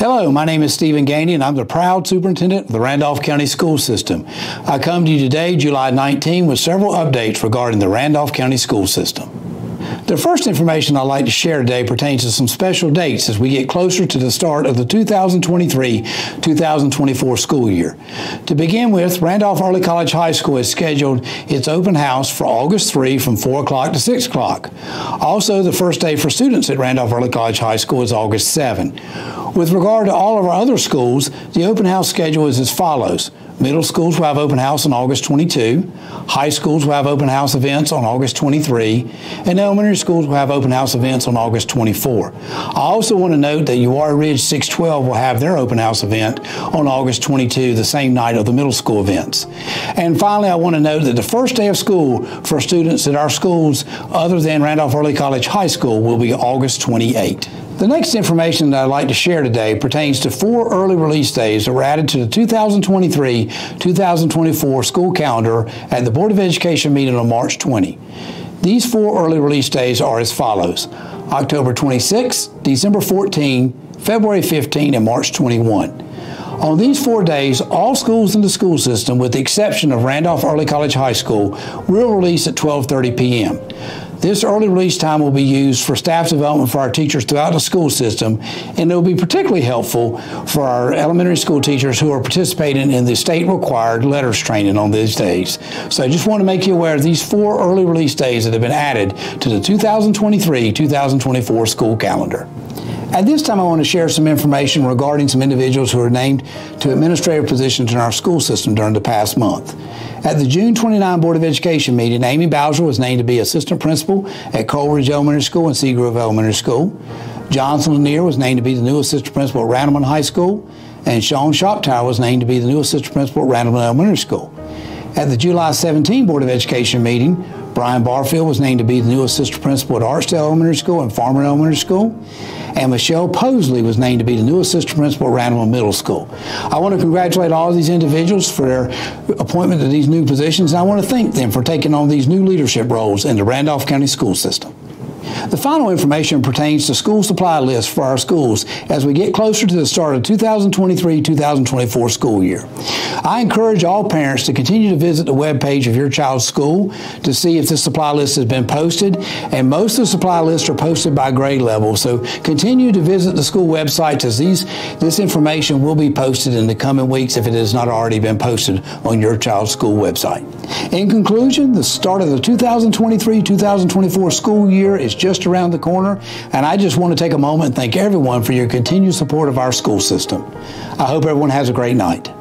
Hello, my name is Stephen Gainey, and I'm the proud superintendent of the Randolph County School System. I come to you today, July 19, with several updates regarding the Randolph County School System. The first information I'd like to share today pertains to some special dates as we get closer to the start of the 2023-2024 school year. To begin with, Randolph Early College High School has scheduled its open house for August 3 from 4 o'clock to 6 o'clock. Also, the first day for students at Randolph Early College High School is August 7. With regard to all of our other schools, the open house schedule is as follows. Middle schools will have open house on August 22. High schools will have open house events on August 23. And elementary schools will have open house events on August 24. I also want to note that Uwharrie Ridge 612 will have their open house event on August 22, the same night of the middle school events. And finally, I want to note that the first day of school for students at our schools other than Randolph Early College High School will be August 28. The next information that I'd like to share today pertains to four early release days that were added to the 2023-2024 school calendar at the Board of Education meeting on March 20. These four early release days are as follows. October 26, December 14, February 15, and March 21. On these four days, all schools in the school system, with the exception of Randolph Early College High School, will release at 12.30 p.m. This early release time will be used for staff development for our teachers throughout the school system, and it will be particularly helpful for our elementary school teachers who are participating in the state required LETRS training on these days. So I just want to make you aware of these four early release days that have been added to the 2023 2024 school calendar. At this time, I want to share some information regarding some individuals who were named to administrative positions in our school system during the past month. At the June 29 Board of Education meeting, Amy Bowser was named to be assistant principal at Coleridge Elementary School and Seagrove Elementary School. Johnson Lanier was named to be the new assistant principal at Randleman High School, and Sean Shoptower was named to be the new assistant principal at Randleman Elementary School. At the July 17 Board of Education meeting, Brian Barfield was named to be the new assistant principal at Archdale Elementary School and Farmer Elementary School and Michelle Posley was named to be the new assistant principal at Randall Middle School. I want to congratulate all these individuals for their appointment to these new positions, and I want to thank them for taking on these new leadership roles in the Randolph County School System. The final information pertains to school supply lists for our schools as we get closer to the start of 2023-2024 school year. I encourage all parents to continue to visit the web page of your child's school to see if the supply list has been posted, and most of the supply lists are posted by grade level, so continue to visit the school websites as these, this information will be posted in the coming weeks if it has not already been posted on your child's school website. In conclusion, the start of the 2023-2024 school year is just around the corner, and I just want to take a moment and thank everyone for your continued support of our school system. I hope everyone has a great night.